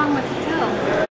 wrong with